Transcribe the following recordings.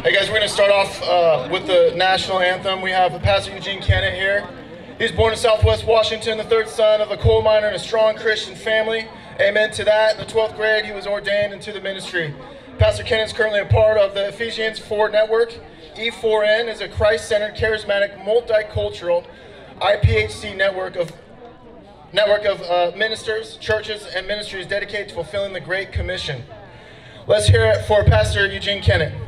Hey guys, we're going to start off uh, with the national anthem. We have Pastor Eugene Kennet here. He was born in Southwest Washington, the third son of a coal miner and a strong Christian family. Amen to that. In the 12th grade, he was ordained into the ministry. Pastor Kennet is currently a part of the Ephesians 4 network. E4N is a Christ-centered, charismatic, multicultural IPHC network of network of uh, ministers, churches, and ministries dedicated to fulfilling the Great Commission. Let's hear it for Pastor Eugene Kennet.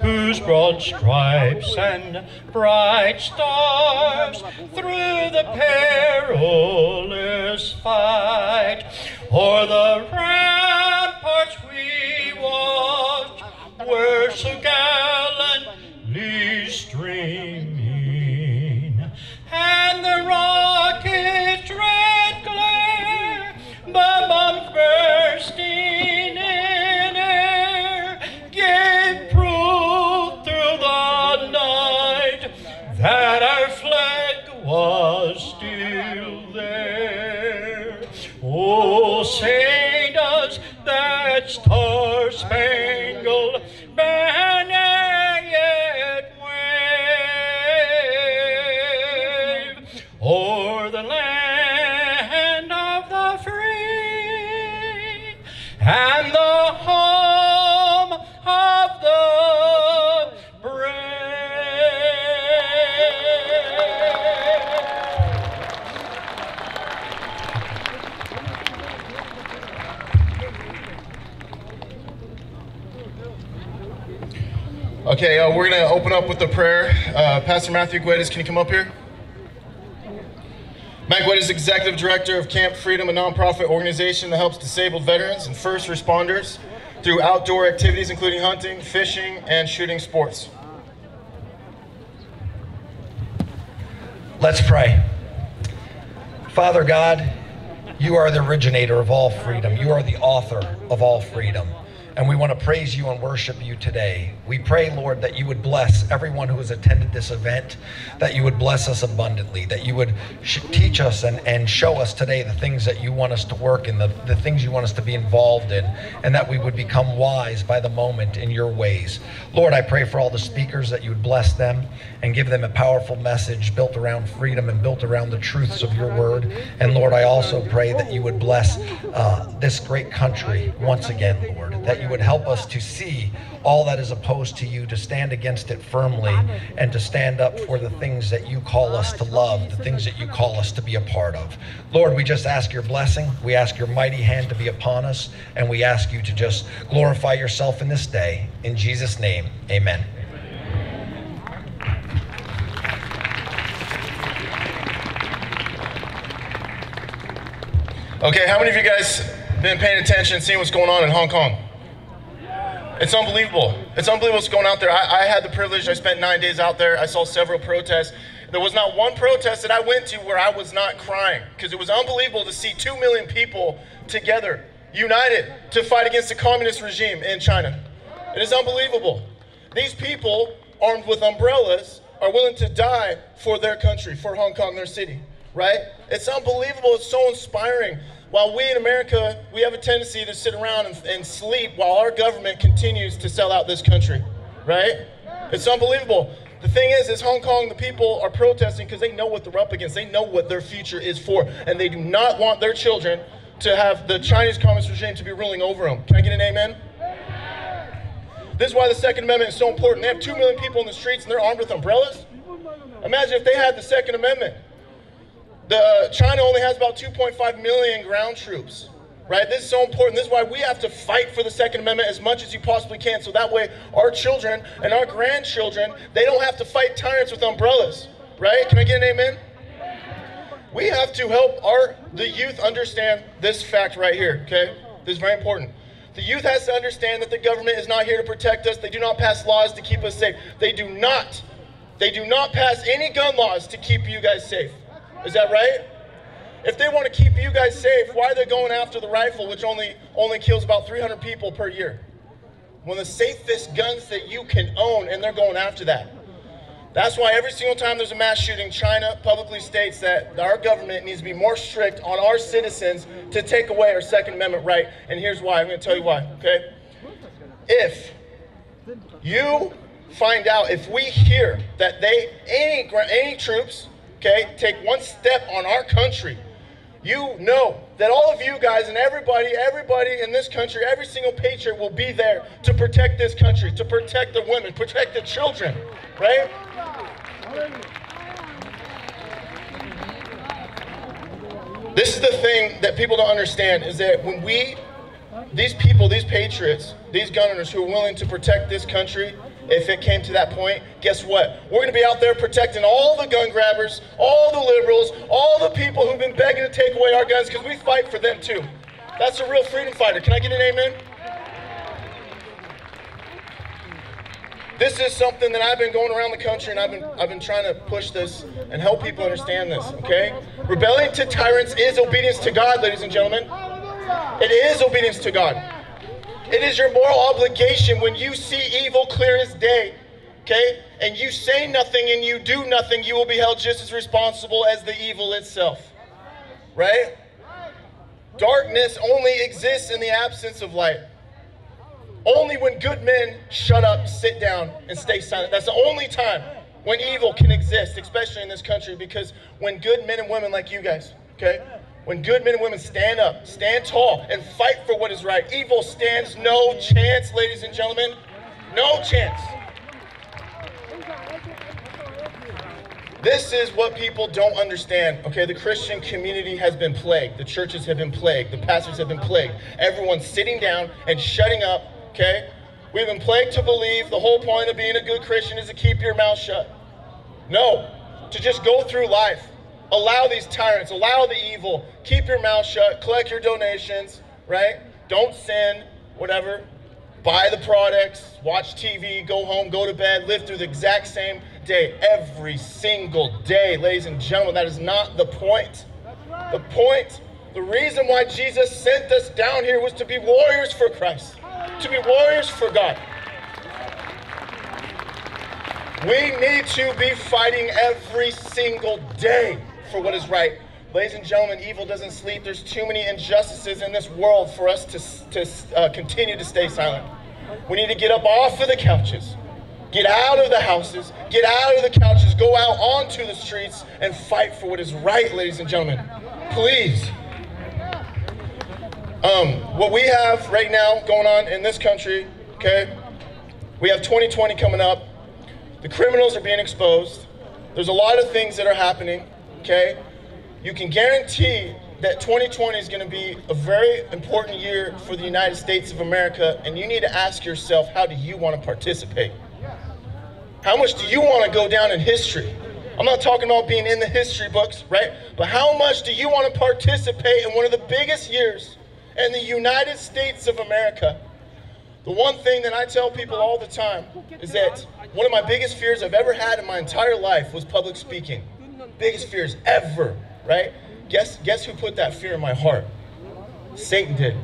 whose broad stripes and bright stars through the perilous fight. O'er the ramparts we watched were so gallantly streaming, and the rocket's red glare, the bombs bursting in still there. Oh, say does that star-spangled banner yet wave o'er the land of the free and Okay, uh, we're going to open up with a prayer. Uh, Pastor Matthew Guedes, can you come up here? Matt Guedes is Executive Director of Camp Freedom, a nonprofit organization that helps disabled veterans and first responders through outdoor activities including hunting, fishing, and shooting sports. Let's pray. Father God, you are the originator of all freedom. You are the author of all freedom. And we want to praise you and worship you today. We pray, Lord, that you would bless everyone who has attended this event, that you would bless us abundantly, that you would teach us and, and show us today the things that you want us to work in, the, the things you want us to be involved in, and that we would become wise by the moment in your ways. Lord, I pray for all the speakers that you would bless them and give them a powerful message built around freedom and built around the truths of your word. And Lord, I also pray that you would bless uh, this great country once again, Lord, that you would help us to see all that is opposed to you, to stand against it firmly, and to stand up for the things that you call us to love, the things that you call us to be a part of. Lord, we just ask your blessing. We ask your mighty hand to be upon us, and we ask you to just glorify yourself in this day. In Jesus' name, amen. Okay, how many of you guys been paying attention, seeing what's going on in Hong Kong? It's unbelievable. It's unbelievable what's going out there. I, I had the privilege, I spent nine days out there. I saw several protests. There was not one protest that I went to where I was not crying because it was unbelievable to see two million people together, united to fight against the communist regime in China. It is unbelievable. These people, armed with umbrellas, are willing to die for their country, for Hong Kong, their city, right? It's unbelievable. It's so inspiring. While we in America, we have a tendency to sit around and, and sleep while our government continues to sell out this country, right? It's unbelievable. The thing is, is Hong Kong, the people are protesting because they know what they're up against. They know what their future is for, and they do not want their children to have the Chinese Communist regime to be ruling over them. Can I get an amen? This is why the Second Amendment is so important. They have two million people in the streets and they're armed with umbrellas. Imagine if they had the Second Amendment. The uh, China only has about 2.5 million ground troops. Right? This is so important. This is why we have to fight for the Second Amendment as much as you possibly can. So that way our children and our grandchildren, they don't have to fight tyrants with umbrellas. Right? Can I get an amen? We have to help our the youth understand this fact right here, okay? This is very important. The youth has to understand that the government is not here to protect us. They do not pass laws to keep us safe. They do not. They do not pass any gun laws to keep you guys safe. Is that right? If they want to keep you guys safe, why are they going after the rifle, which only only kills about 300 people per year? One of the safest guns that you can own, and they're going after that. That's why every single time there's a mass shooting, China publicly states that our government needs to be more strict on our citizens to take away our Second Amendment right. And here's why. I'm going to tell you why, okay? If you find out, if we hear that they, any, any troops, okay, take one step on our country, you know that all of you guys and everybody, everybody in this country, every single patriot will be there to protect this country, to protect the women, protect the children, right? This is the thing that people don't understand is that when we, these people, these patriots, these gun owners who are willing to protect this country, if it came to that point, guess what? We're going to be out there protecting all the gun grabbers, all the liberals, all the people who've been begging to take away our guns because we fight for them too. That's a real freedom fighter. Can I get an amen? This is something that I've been going around the country and I've been I've been trying to push this and help people understand this, okay? Rebellion to tyrants is obedience to God, ladies and gentlemen. It is obedience to God. It is your moral obligation when you see evil clear as day, okay? And you say nothing and you do nothing, you will be held just as responsible as the evil itself. Right? Darkness only exists in the absence of light. Only when good men shut up, sit down, and stay silent. That's the only time when evil can exist, especially in this country, because when good men and women like you guys, okay, when good men and women stand up, stand tall, and fight for what is right, evil stands no chance, ladies and gentlemen. No chance. This is what people don't understand. Okay, the Christian community has been plagued. The churches have been plagued. The pastors have been plagued. Everyone's sitting down and shutting up okay? We've been plagued to believe the whole point of being a good Christian is to keep your mouth shut. No, to just go through life. Allow these tyrants, allow the evil, keep your mouth shut, collect your donations, right? Don't sin, whatever. Buy the products, watch TV, go home, go to bed, live through the exact same day every single day. Ladies and gentlemen, that is not the point. The point, the reason why Jesus sent us down here was to be warriors for Christ to be warriors for God. We need to be fighting every single day for what is right. Ladies and gentlemen, evil doesn't sleep. There's too many injustices in this world for us to, to uh, continue to stay silent. We need to get up off of the couches, get out of the houses, get out of the couches, go out onto the streets and fight for what is right, ladies and gentlemen. Please. Um, what we have right now going on in this country, okay, we have 2020 coming up. The criminals are being exposed. There's a lot of things that are happening, okay? You can guarantee that 2020 is going to be a very important year for the United States of America, and you need to ask yourself, how do you want to participate? How much do you want to go down in history? I'm not talking about being in the history books, right? But how much do you want to participate in one of the biggest years in the United States of America. The one thing that I tell people all the time is that one of my biggest fears I've ever had in my entire life was public speaking. Biggest fears ever, right? Guess, guess who put that fear in my heart? Satan did.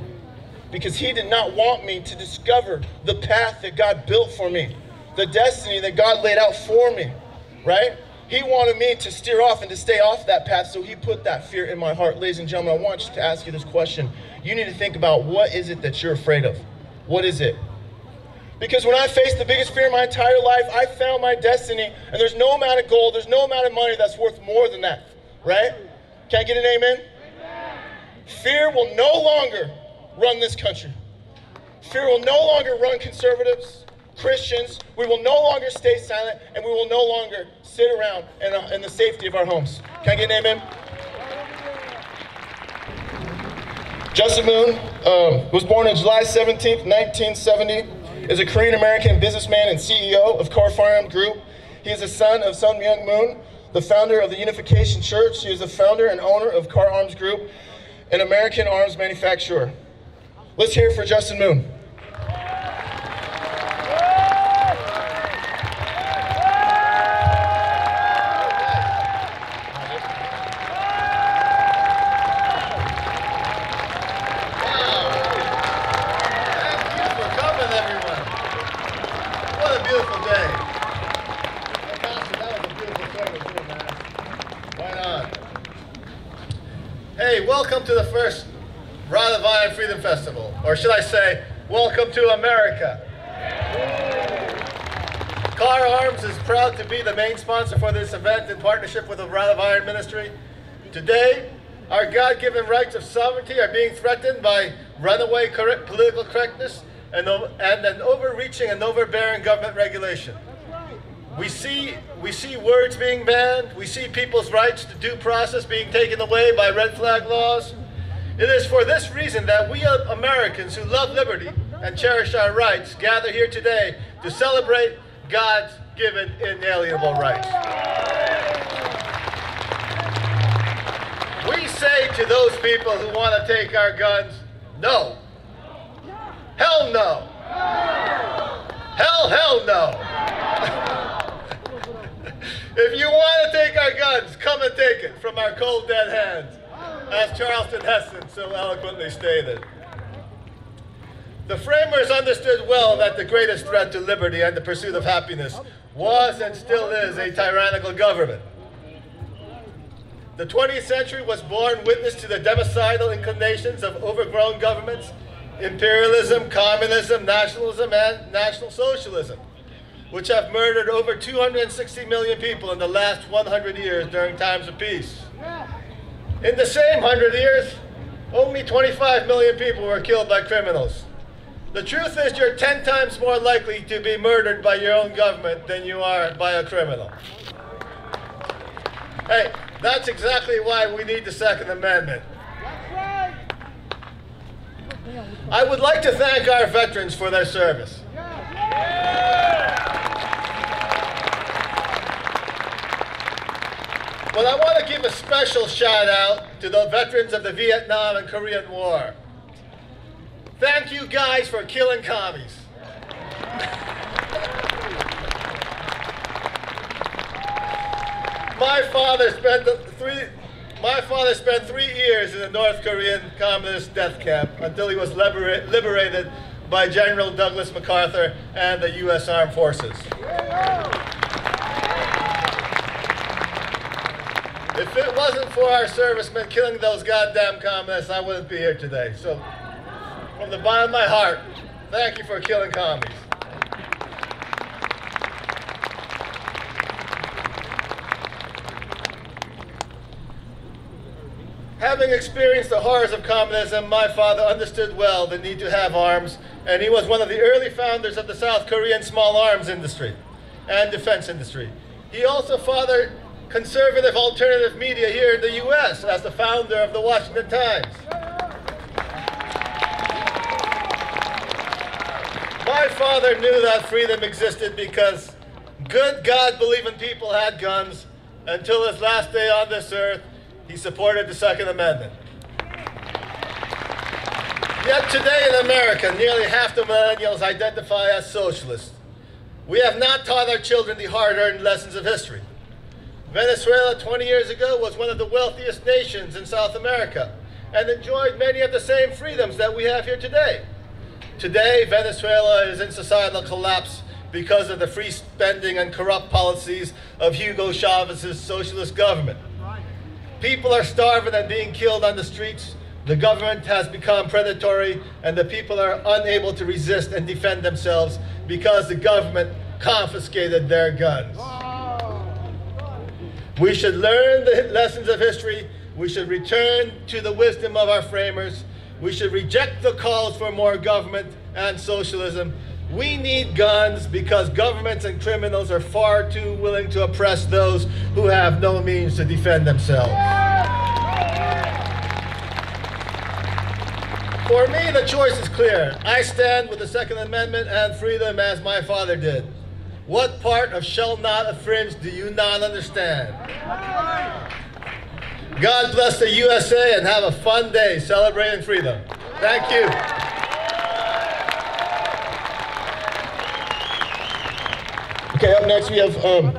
Because he did not want me to discover the path that God built for me, the destiny that God laid out for me, right? He wanted me to steer off and to stay off that path, so he put that fear in my heart. Ladies and gentlemen, I want you to ask you this question. You need to think about what is it that you're afraid of? What is it? Because when I faced the biggest fear in my entire life, I found my destiny, and there's no amount of gold, there's no amount of money that's worth more than that, right? Can I get an amen? amen? Fear will no longer run this country. Fear will no longer run conservatives. Christians, we will no longer stay silent and we will no longer sit around in, a, in the safety of our homes. Can I get an amen? Justin Moon um, was born on July 17, 1970, is a Korean American businessman and CEO of Kahr Firearms Group. He is the son of Sun Myung Moon, the founder of the Unification Church. He is the founder and owner of Kahr Arms Group, an American arms manufacturer. Let's hear it for Justin Moon. To America. Kahr Arms is proud to be the main sponsor for this event in partnership with the Rod of Iron Ministry. Today, our God-given rights of sovereignty are being threatened by runaway correct political correctness and, and an overreaching and overbearing government regulation. We see, we see words being banned. We see people's rights to due process being taken away by red flag laws. It is for this reason that we Americans who love liberty and cherish our rights gather here today to celebrate God's given inalienable rights. We say to those people who want to take our guns, no. Hell no. Hell, hell no. if you want to take our guns, come and take it from our cold dead hands, as Charleston Heston so eloquently stated. The framers understood well that the greatest threat to liberty and the pursuit of happiness was and still is a tyrannical government. The 20th century was born witness to the democidal inclinations of overgrown governments, imperialism, communism, nationalism, and national socialism, which have murdered over 260 million people in the last 100 years during times of peace. In the same 100 years, only 25 million people were killed by criminals. The truth is, you're 10 times more likely to be murdered by your own government than you are by a criminal. Hey, that's exactly why we need the Second Amendment. I would like to thank our veterans for their service. But I want to give a special shout out to the veterans of the Vietnam and Korean War. Thank you guys for killing commies. My father spent three. My father spent three years in the North Korean communist death camp until he was libera- liberated by General Douglas MacArthur and the U.S. Armed Forces. If it wasn't for our servicemen killing those goddamn communists, I wouldn't be here today. So, from the bottom of my heart, thank you for killing commies. Having experienced the horrors of communism, my father understood well the need to have arms, and he was one of the early founders of the South Korean small arms industry and defense industry. He also fathered conservative alternative media here in the U.S. as the founder of the Washington Times. My father knew that freedom existed because good God believing people had guns until his last day on this earth. He supported the Second Amendment. Yet today in America, nearly half the millennials identify as socialists. We have not taught our children the hard earned lessons of history. Venezuela 20 years ago was one of the wealthiest nations in South America and enjoyed many of the same freedoms that we have here today. Today, Venezuela is in societal collapse because of the free spending and corrupt policies of Hugo Chavez's socialist government. People are starving and being killed on the streets. The government has become predatory, and the people are unable to resist and defend themselves because the government confiscated their guns. We should learn the lessons of history. We should return to the wisdom of our framers. We should reject the calls for more government and socialism. We need guns because governments and criminals are far too willing to oppress those who have no means to defend themselves. For me, the choice is clear. I stand with the Second Amendment and freedom as my father did. What part of shall not infringe do you not understand? God bless the USA and have a fun day celebrating freedom. Thank you. Okay, up next we have um,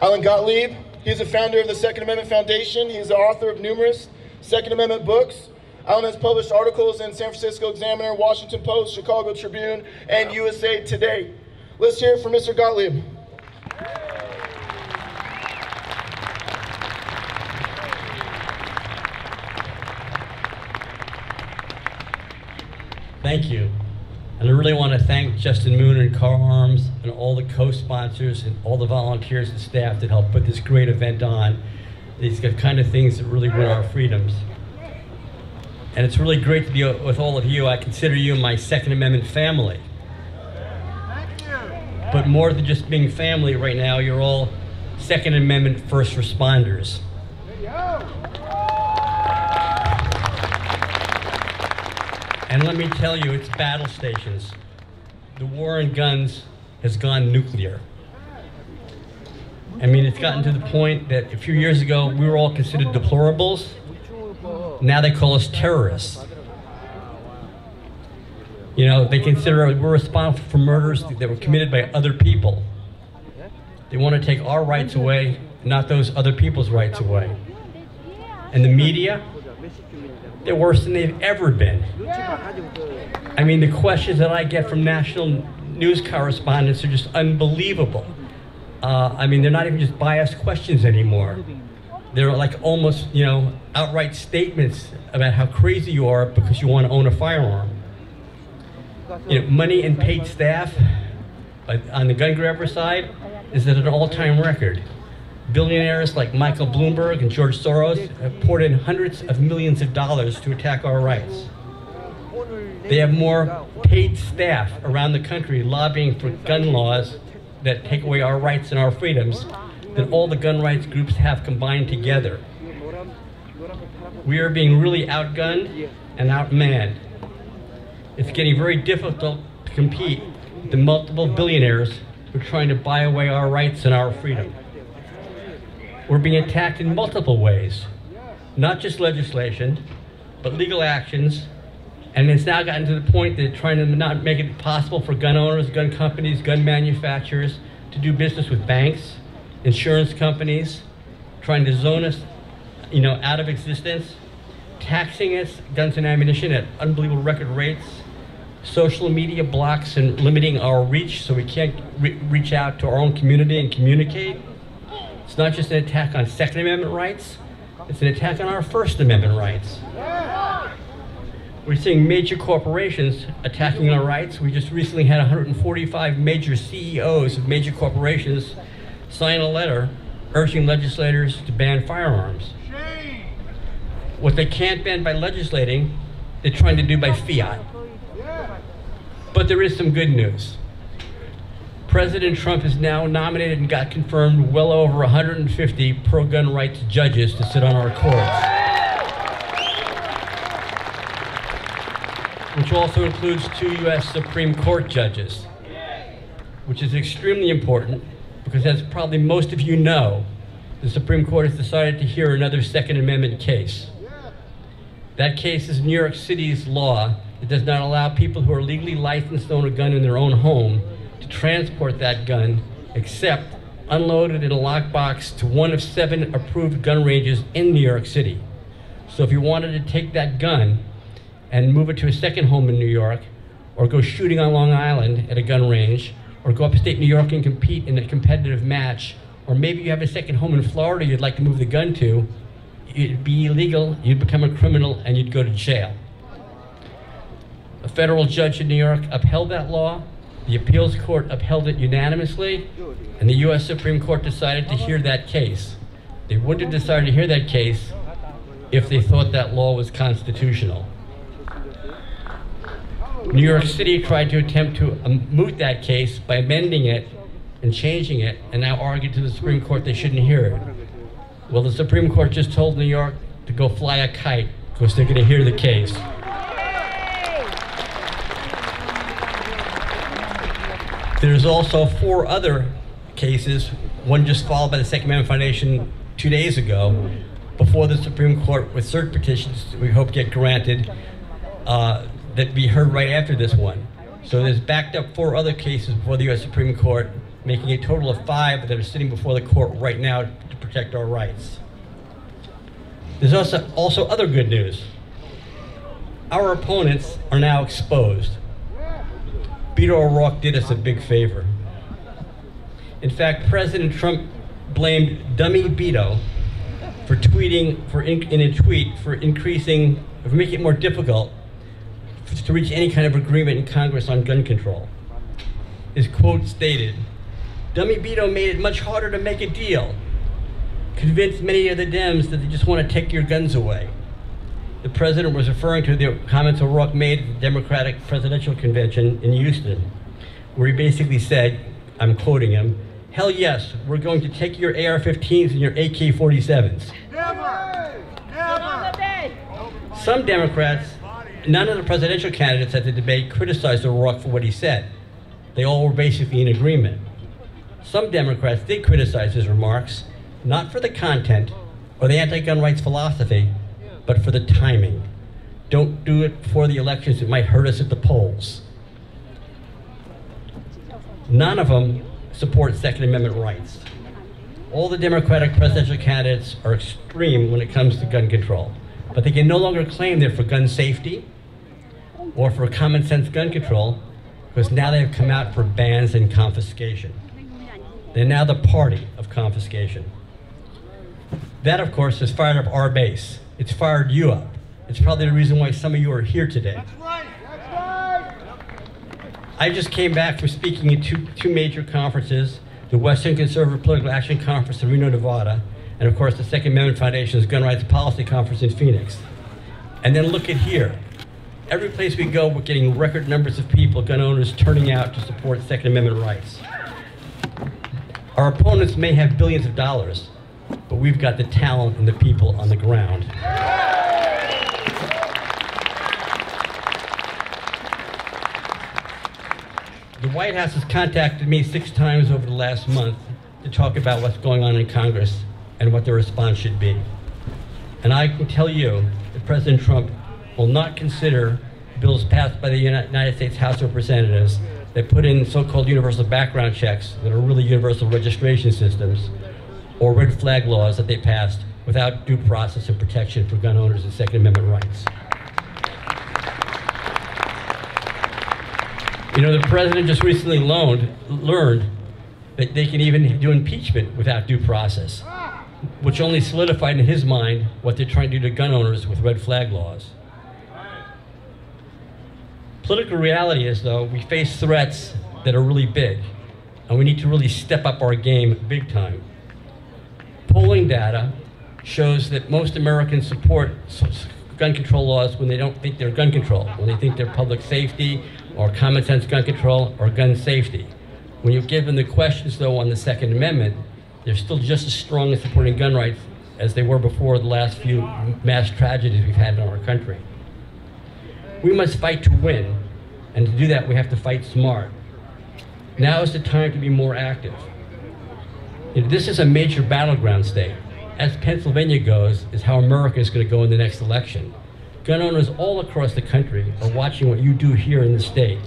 Alan Gottlieb. He's a founder of the Second Amendment Foundation. He's the author of numerous Second Amendment books. Alan has published articles in San Francisco Examiner, Washington Post, Chicago Tribune, and USA Today. Let's hear it from Mr. Gottlieb. Thank you. And I really want to thank Justin Moon and Kahr Arms and all the co-sponsors and all the volunteers and staff that helped put this great event on. These are the kind of things that really win our freedoms. And it's really great to be with all of you. I consider you my Second Amendment family. But more than just being family right now, you're all Second Amendment first responders. And let me tell you, it's battle stations. The war on guns has gone nuclear. I mean, it's gotten to the point that a few years ago, we were all considered deplorables. Now they call us terrorists. You know, they consider we're responsible for murders that were committed by other people. They want to take our rights away, not those other people's rights away. And the media, they're worse than they've ever been. I mean, the questions that I get from national news correspondents are just unbelievable. Uh, I mean, they're not even just biased questions anymore. They're like almost, you know, outright statements about how crazy you are because you want to own a firearm. You know, money and paid staff uh, on the gun grabber side is at an all-time record. Billionaires like Michael Bloomberg and George Soros have poured in hundreds of millions of dollars to attack our rights. They have more paid staff around the country lobbying for gun laws that take away our rights and our freedoms than all the gun rights groups have combined together. We are being really outgunned and outmanned. It's getting very difficult to compete with the multiple billionaires who are trying to buy away our rights and our freedom. We're being attacked in multiple ways, not just legislation, but legal actions, and it's now gotten to the point that they're trying to not make it possible for gun owners, gun companies, gun manufacturers to do business with banks, insurance companies, trying to zone us, you know, out of existence, taxing us, guns and ammunition at unbelievable record rates, social media blocks and limiting our reach so we can't re reach out to our own community and communicate. It's not just an attack on Second Amendment rights, it's an attack on our First Amendment rights. We're seeing major corporations attacking our rights. We just recently had 145 major CEOs of major corporations sign a letter urging legislators to ban firearms. What they can't ban by legislating, they're trying to do by fiat. But there is some good news. President Trump has now nominated and got confirmed well over 150 pro-gun rights judges to sit on our courts. Which also includes two U.S. Supreme Court judges, which is extremely important because as probably most of you know, the Supreme Court has decided to hear another Second Amendment case. That case is New York City's law that does not allow people who are legally licensed to own a gun in their own home to transport that gun except unloaded in a lockbox to one of seven approved gun ranges in New York City. So if you wanted to take that gun and move it to a second home in New York, or go shooting on Long Island at a gun range, or go upstate New York and compete in a competitive match, or maybe you have a second home in Florida you'd like to move the gun to, it'd be illegal, you'd become a criminal, and you'd go to jail. A federal judge in New York upheld that law, the appeals court upheld it unanimously, and the U.S. Supreme Court decided to hear that case. They wouldn't have decided to hear that case if they thought that law was constitutional. New York City tried to attempt to um, moot that case by amending it and changing it, and now argued to the Supreme Court they shouldn't hear it. Well, the Supreme Court just told New York to go fly a kite because they're going to hear the case. There's also four other cases, one just filed by the Second Amendment Foundation two days ago, before the Supreme Court with cert petitions we hope get granted, uh, that be heard right after this one. So there's backed up four other cases before the U.S. Supreme Court making a total of five that are sitting before the court right now to protect our rights. There's also, also other good news. Our opponents are now exposed. Beto O'Rourke did us a big favor. In fact, President Trump blamed dummy Beto for tweeting for in, in a tweet for increasing, for making it more difficult to reach any kind of agreement in Congress on gun control. His quote stated, Dummy Beto made it much harder to make a deal. Convinced many of the Dems that they just want to take your guns away. The president was referring to the comments O'Rourke made at the Democratic Presidential Convention in Houston, where he basically said, I'm quoting him, Hell yes, we're going to take your AR 15s and your AK 47s. Never! Never! Some Democrats, none of the presidential candidates at the debate criticized O'Rourke for what he said. They all were basically in agreement. Some Democrats did criticize his remarks, not for the content or the anti gun rights philosophy, but for the timing. Don't do it before the elections, it might hurt us at the polls. None of them support Second Amendment rights. All the Democratic presidential candidates are extreme when it comes to gun control, but they can no longer claim they're for gun safety or for common sense gun control because now they've come out for bans and confiscation. They're now the party of confiscation. That, of course, has fired up our base. It's fired you up. It's probably the reason why some of you are here today. That's right. That's right. I just came back from speaking at two, two major conferences, the Western Conservative Political Action Conference in Reno, Nevada, and of course the Second Amendment Foundation's Gun Rights Policy Conference in Phoenix. And then look at here. Every place we go, we're getting record numbers of people, gun owners, turning out to support Second Amendment rights. Our opponents may have billions of dollars, but we've got the talent and the people on the ground. The White House has contacted me six times over the last month to talk about what's going on in Congress and what the response should be. And I can tell you that President Trump will not consider bills passed by the United States House of Representatives that put in so-called universal background checks that are really universal registration systems or red flag laws that they passed without due process and protection for gun owners and Second Amendment rights. You know, the president just recently loaned, learned that they can even do impeachment without due process, which only solidified in his mind what they're trying to do to gun owners with red flag laws. Political reality is, though, we face threats that are really big, and we need to really step up our game big time. Polling data shows that most Americans support gun control laws when they don't think they're gun control, when they think they're public safety or common sense gun control or gun safety. When you give them the questions, though, on the Second Amendment, they're still just as strong in supporting gun rights as they were before the last few mass tragedies we've had in our country. We must fight to win, and to do that, we have to fight smart. Now is the time to be more active. You know, this is a major battleground state. As Pennsylvania goes, is how America is going to go in the next election. Gun owners all across the country are watching what you do here in the state.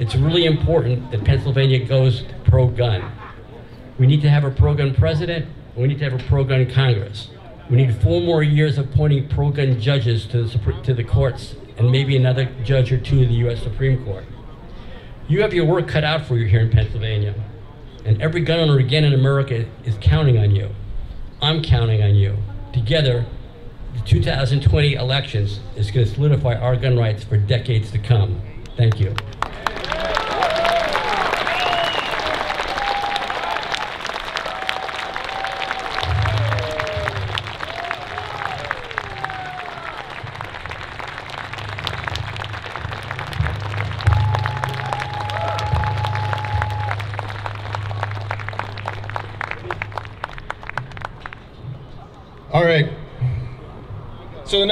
It's really important that Pennsylvania goes pro-gun. We need to have a pro-gun president, we need to have a pro-gun Congress. We need four more years of appointing pro-gun judges to the, to the courts and maybe another judge or two in the U.S. Supreme Court. You have your work cut out for you here in Pennsylvania. And every gun owner again in America is counting on you. I'm counting on you. Together, the 2020 elections is going to solidify our gun rights for decades to come. Thank you.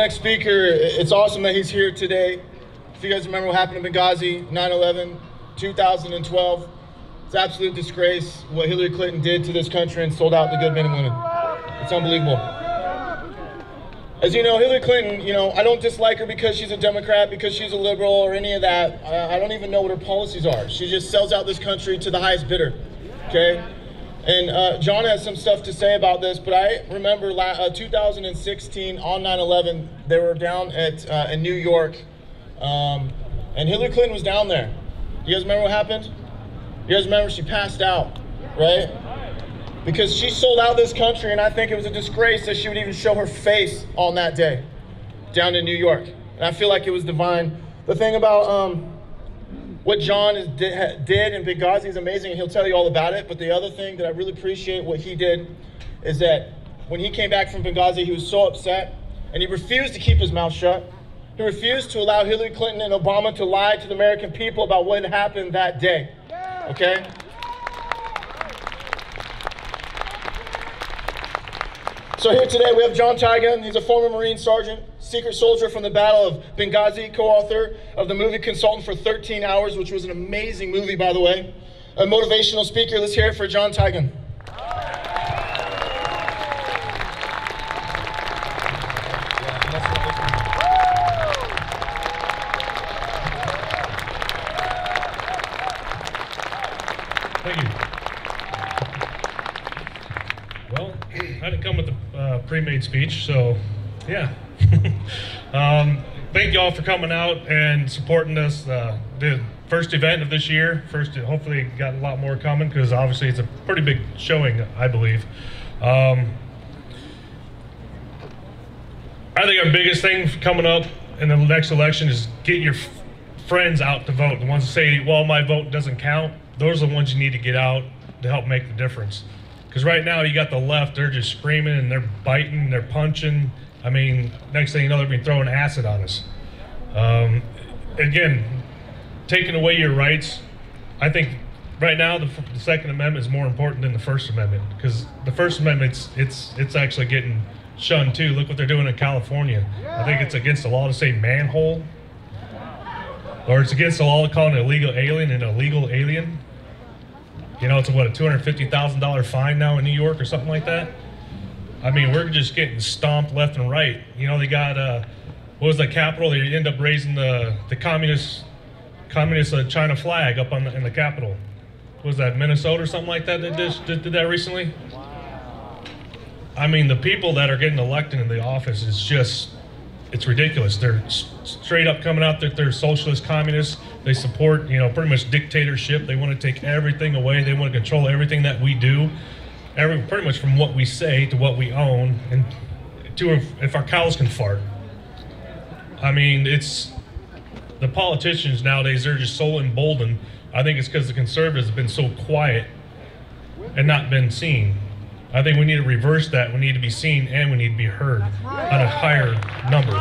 Next speaker, it's awesome that he's here today. If you guys remember what happened in Benghazi, 9-11, 2012, it's absolute disgrace what Hillary Clinton did to this country and sold out the good men and women. It's unbelievable. As you know, Hillary Clinton, you know, I don't dislike her because she's a Democrat, because she's a liberal, or any of that. I, I don't even know what her policies are. She just sells out this country to the highest bidder. Okay? And uh, John has some stuff to say about this, but I remember la- uh, 2016 on 9/11, they were down at uh, in New York, um, and Hillary Clinton was down there. You guys remember what happened? You guys remember she passed out, right? Because she sold out this country, and I think it was a disgrace that she would even show her face on that day, down in New York. And I feel like it was divine. The thing about um, what John is, did, did in Benghazi is amazing, and he'll tell you all about it. But the other thing that I really appreciate what he did is that when he came back from Benghazi, he was so upset, and he refused to keep his mouth shut. He refused to allow Hillary Clinton and Obama to lie to the American people about what happened that day. Okay? So here today we have John Tiegen. He's a former Marine sergeant, secret soldier from the Battle of Benghazi, co-author of the movie Consultant for 13 Hours, which was an amazing movie, by the way. A motivational speaker. Let's hear it for John Tiegen. Thank you. Well, I didn't come with a uh, pre-made speech, so yeah. um, thank you all for coming out and supporting us. Uh, the first event of this year. First, hopefully, got a lot more coming because obviously it's a pretty big showing, I believe. Um, I think our biggest thing coming up in the next election is get your friends out to vote. The ones that say, well, my vote doesn't count, those are the ones you need to get out to help make the difference. Because right now, you got the left, they're just screaming and they're biting, they're punching. I mean, next thing you know, they're being throwing acid on us. Um, again, taking away your rights, I think right now the, the Second Amendment is more important than the First Amendment because the First Amendment it's it's actually getting shunned too. Look what they're doing in California. I think it's against the law to say manhole, or it's against the law to call an illegal alien an illegal alien. You know, it's a, what a two hundred fifty thousand dollar fine now in New York or something like that. I mean, we're just getting stomped left and right. You know, they got uh, what was the capital? They end up raising the the communist communist uh, China flag up on the, in the Capitol. Was that Minnesota or something like that that did, did, did that recently? I mean, the people that are getting elected in the office is just, it's ridiculous. They're straight up coming out that they're socialist communists. They support, you know, pretty much dictatorship. They want to take everything away. They want to control everything that we do, every pretty much from what we say to what we own, and to if, if our cows can fart. I mean, it's the politicians nowadays. They're just so emboldened. I think it's because the conservatives have been so quiet and not been seen. I think we need to reverse that. We need to be seen and we need to be heard on a higher number.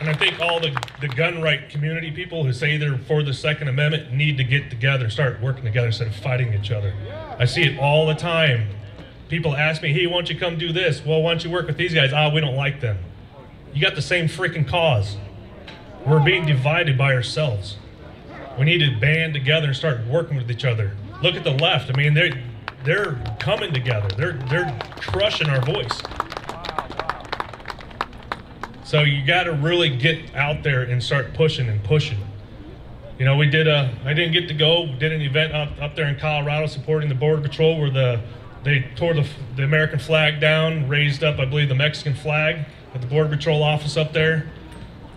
And I think all the, the gun right community people who say they're for the Second Amendment need to get together, start working together instead of fighting each other. I see it all the time. People ask me, hey, why don't you come do this? Well, why don't you work with these guys? Ah, we don't like them. You got the same freaking cause. We're being divided by ourselves. We need to band together and start working with each other. Look at the left. I mean, they're they're coming together. They're they're crushing our voice. So you got to really get out there and start pushing and pushing. You know, we did a. I didn't get to go. Did an event up, up there in Colorado supporting the Border Patrol, where the they tore the, the American flag down, raised up, I believe, the Mexican flag at the Border Patrol office up there.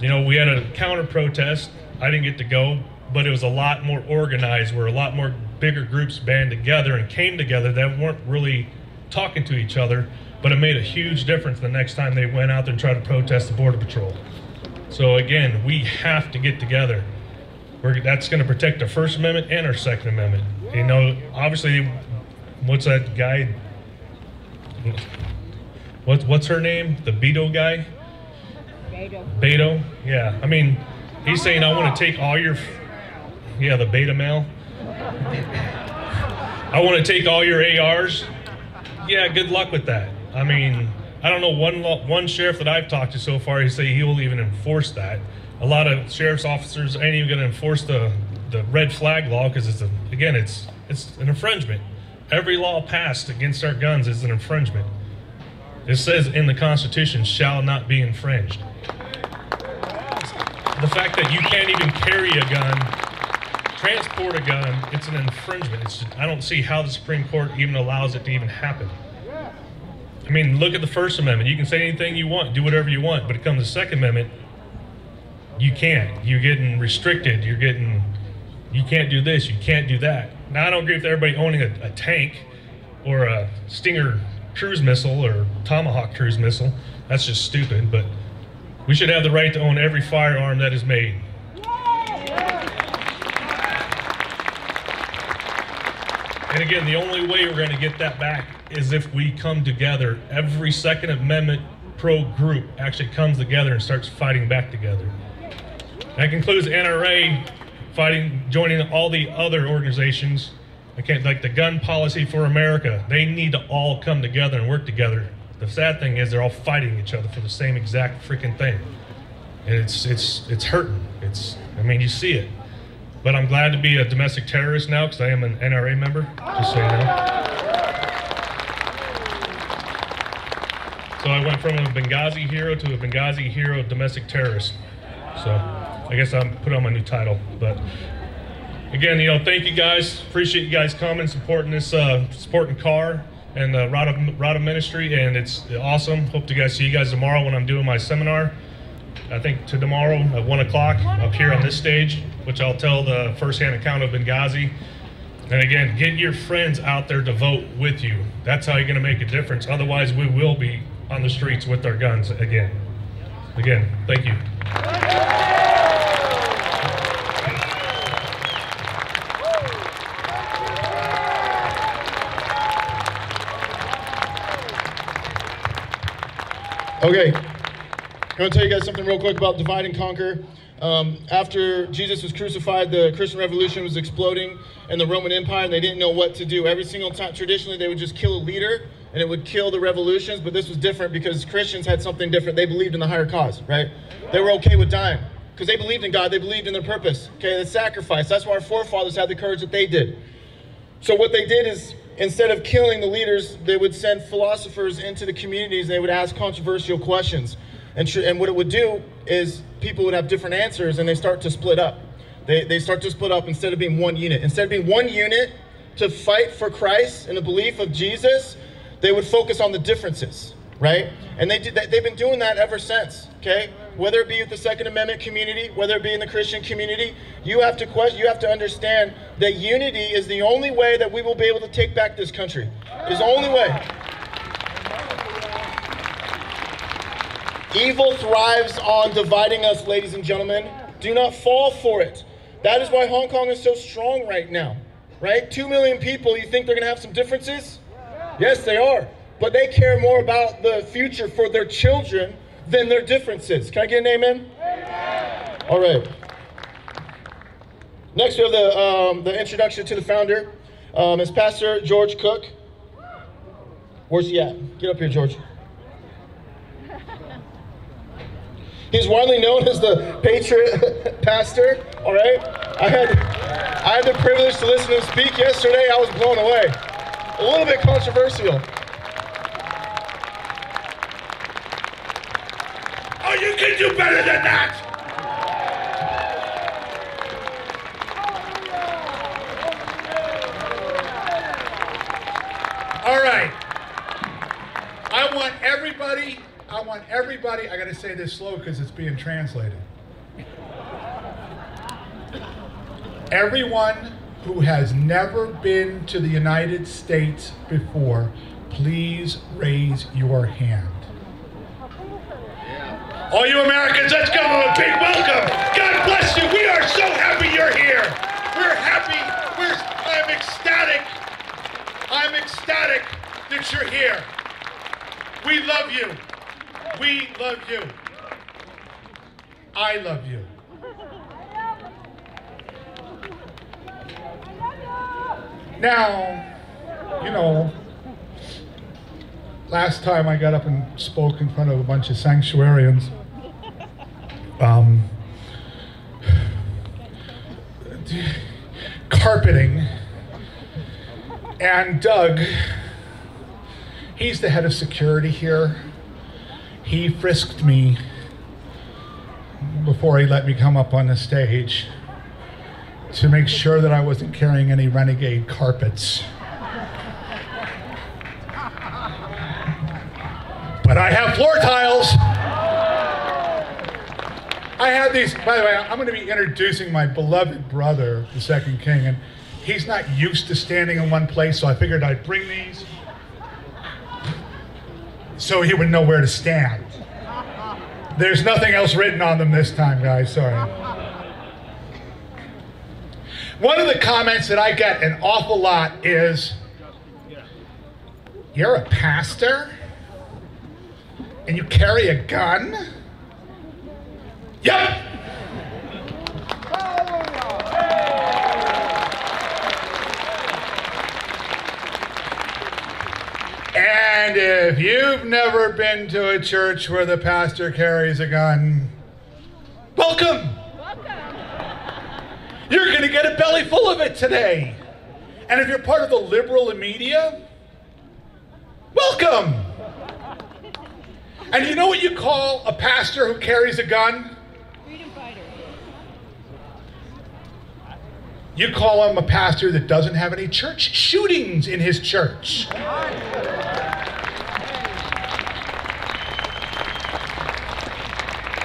You know, we had a counter protest. I didn't get to go, but it was a lot more organized, where a lot more bigger groups band together and came together that weren't really talking to each other, but it made a huge difference the next time they went out there and tried to protest the Border Patrol. So again, we have to get together. We're, that's going to protect our First Amendment and our Second Amendment. You know, obviously, what's that guy? What's what's her name? The Beto guy? Beto. Yeah. I mean, he's saying I want to take all your, yeah, the beta male. I want to take all your ARs. Yeah, good luck with that. I mean, I don't know one one sheriff that I've talked to so far. He say he will even enforce that. A lot of sheriff's officers ain't even going to enforce the the red flag law because it's a, again it's it's an infringement. Every law passed against our guns is an infringement. It says in the Constitution, shall not be infringed. The fact that you can't even carry a gun, transport a gun, it's an infringement. It's, I don't see how the Supreme Court even allows it to even happen. I mean, look at the First Amendment. You can say anything you want, do whatever you want, but it comes to the Second Amendment, you can't. You're getting restricted. You're getting, you can't do this, you can't do that. Now, I don't agree with everybody owning a, a tank or a Stinger cruise missile or Tomahawk cruise missile. That's just stupid, but we should have the right to own every firearm that is made. And again, the only way we're going to get that back is if we come together. Every Second Amendment pro group actually comes together and starts fighting back together. That includes NRA fighting, joining all the other organizations. I can't like the Gun Policy for America. They need to all come together and work together. The sad thing is they're all fighting each other for the same exact freaking thing, and it's it's it's hurting. It's I mean you see it. But I'm glad to be a domestic terrorist now because I am an NRA member. Just so you know. So I went from a Benghazi hero to a Benghazi hero domestic terrorist. So I guess I'm put on my new title. But again, you know, thank you guys. Appreciate you guys coming, supporting this, uh, supporting Kahr and the Rada, Rada Ministry, and it's awesome. Hope to guys see you guys tomorrow when I'm doing my seminar. I think to tomorrow at one o'clock up here on this stage, which I'll tell the firsthand account of Benghazi. And again, get your friends out there to vote with you. That's how you're going to make a difference. Otherwise, we will be on the streets with our guns again. Again, thank you. Okay, I'm going to tell you guys something real quick about divide and conquer. Um, after Jesus was crucified, the Christian Revolution was exploding in the Roman Empire, and they didn't know what to do. Every single time, traditionally, they would just kill a leader, and it would kill the revolutions. But this was different because Christians had something different. They believed in the higher cause, right? They were okay with dying because they believed in God. They believed in their purpose. Okay, the sacrifice. That's why our forefathers had the courage that they did. So what they did is instead of killing the leaders, they would send philosophers into the communities. They would ask controversial questions, and tr- and what it would do is people would have different answers, and they start to split up. They they start to split up instead of being one unit. Instead of being one unit to fight for Christ and the belief of Jesus, they would focus on the differences, right? And they did they've been doing that ever since. Okay, whether it be with the Second Amendment community, whether it be in the Christian community, you have to question, you have to understand that unity is the only way that we will be able to take back this country. It's the only way. Evil thrives on dividing us, ladies and gentlemen. Do not fall for it. That is why Hong Kong is so strong right now, right? Two million people, you think they're going to have some differences? Yes, they are. But they care more about the future for their children than their differences. Can I get an amen? amen. All right. Next, we have the, um, the introduction to the founder. Um, it's Pastor George Cook. Where's he at? Get up here, George. He's widely known as the Patriot Pastor. All right. I had I had the privilege to listen to him speak yesterday. I was blown away. A little bit controversial. Oh, you can do better than that! All right. I want everybody, I want everybody, I gotta say this slow because it's being translated. Everyone who has never been to the United States before, please raise your hand. All you Americans, let's give them a big welcome. God bless you. We are so happy you're here. We're happy. We're, I'm ecstatic. I'm ecstatic that you're here. We love you. We love you. I love you. Now, you know, last time I got up and spoke in front of a bunch of sanctuarians, um, carpeting And Doug, he's the head of security here. He frisked me before he let me come up on the stage to make sure that I wasn't carrying any renegade carpets. But I have floor tiles. I have these, by the way, I'm going to be introducing my beloved brother, the second king, and he's not used to standing in one place, so I figured I'd bring these so he would know where to stand. There's nothing else written on them this time, guys, sorry. One of the comments that I get an awful lot is, You're a pastor? And you carry a gun? Yep. And if you've never been to a church where the pastor carries a gun, welcome. welcome. You're going to get a belly full of it today. And if you're part of the liberal media, welcome. And you know what you call a pastor who carries a gun? You call him a pastor that doesn't have any church shootings in his church.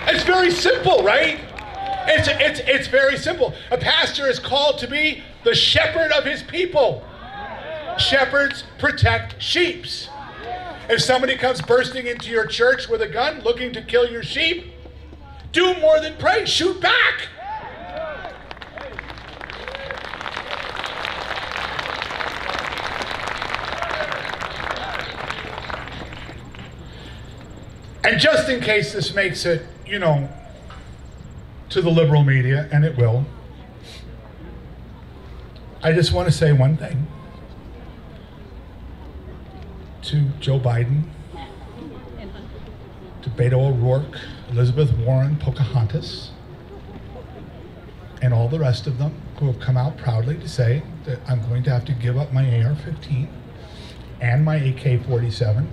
It's very simple, right? It's, it's, it's very simple. A pastor is called to be the shepherd of his people. Shepherds protect sheeps. If somebody comes bursting into your church with a gun looking to kill your sheep, do more than pray, shoot back. And just in case this makes it, you know, to the liberal media, and it will, I just want to say one thing to Joe Biden, to Beto O'Rourke, Elizabeth Warren, Pocahontas, and all the rest of them who have come out proudly to say that I'm going to have to give up my AR 15 and my AK 47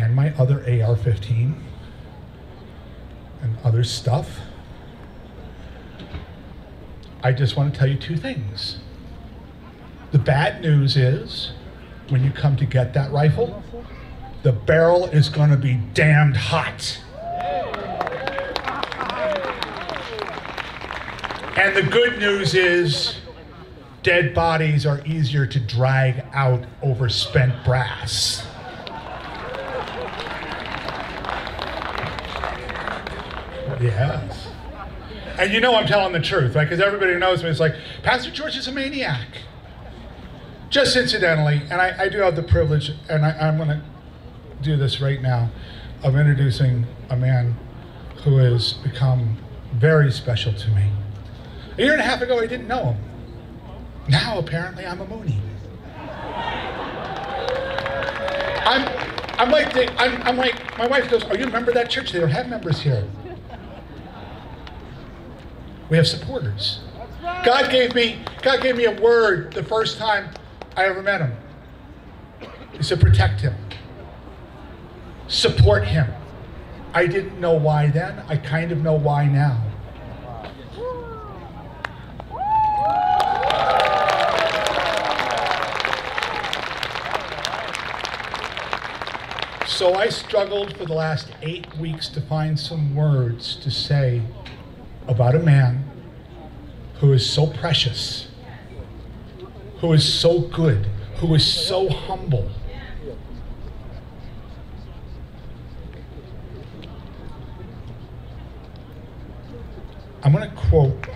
and my other AR 15 and other stuff. I just want to tell you two things. The bad news is when you come to get that rifle, the barrel is going to be damned hot. And the good news is dead bodies are easier to drag out over spent brass. Yes. And you know I'm telling the truth, right? Because everybody knows me. It's like, Pastor George is a maniac. Just incidentally, and I, I do have the privilege, and I, I'm going to do this right now, of introducing a man who has become very special to me. A year and a half ago, I didn't know him. Now, apparently, I'm a Moonie. I'm, I'm like, the, I'm, I'm like, my wife goes, "Are you a member of that church? They don't have members here." We have supporters. God gave me, God gave me a word the first time I ever met him. He said, protect him. Support him. I didn't know why then. I kind of know why now. So I struggled for the last eight weeks to find some words to say about a man who is so precious, who is so good, who is so humble. I'm going to quote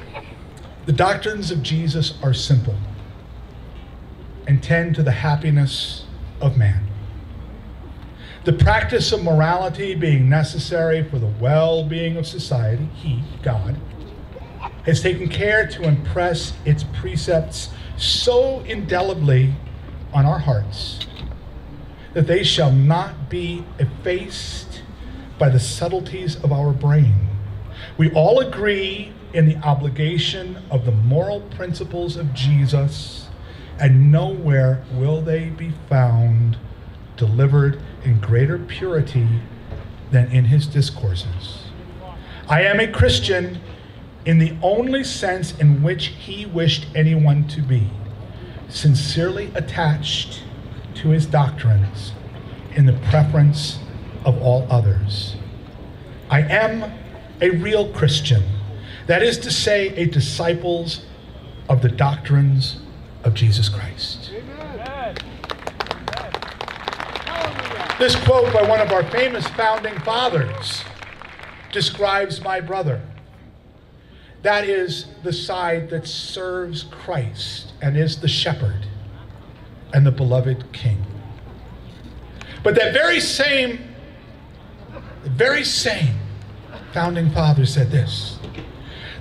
The doctrines of Jesus are simple and tend to the happiness of man. The practice of morality being necessary for the well being of society, He, God, has taken care to impress its precepts so indelibly on our hearts that they shall not be effaced by the subtleties of our brain. We all agree in the obligation of the moral principles of Jesus and nowhere will they be found delivered in greater purity than in his discourses. I am a Christian in the only sense in which he wished anyone to be, sincerely attached to his doctrines in the preference of all others. I am a real Christian, that is to say, a disciples of the doctrines of Jesus Christ. This quote by one of our famous founding fathers describes my brother. That is the side that serves Christ and is the shepherd and the beloved king. But that very same, the very same founding father said this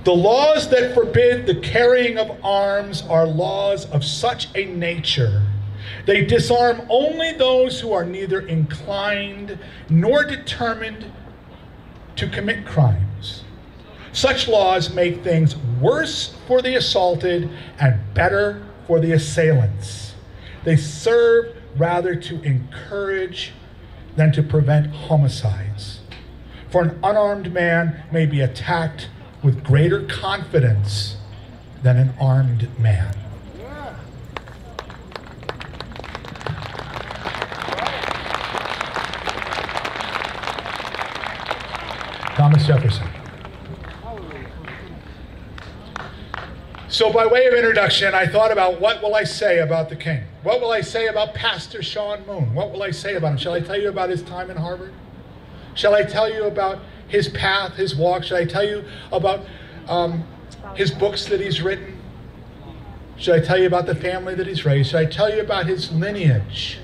The laws that forbid the carrying of arms are laws of such a nature they disarm only those who are neither inclined nor determined to commit crimes. Such laws make things worse for the assaulted and better for the assailants. They serve rather to encourage than to prevent homicides. For an unarmed man may be attacked with greater confidence than an armed man. Thomas Jefferson. So, by way of introduction, I thought about what will I say about the king? What will I say about Pastor Sean Moon? What will I say about him? Shall I tell you about his time in Harvard? Shall I tell you about his path, his walk? Shall I tell you about um, his books that he's written? Should I tell you about the family that he's raised? Should I tell you about his lineage?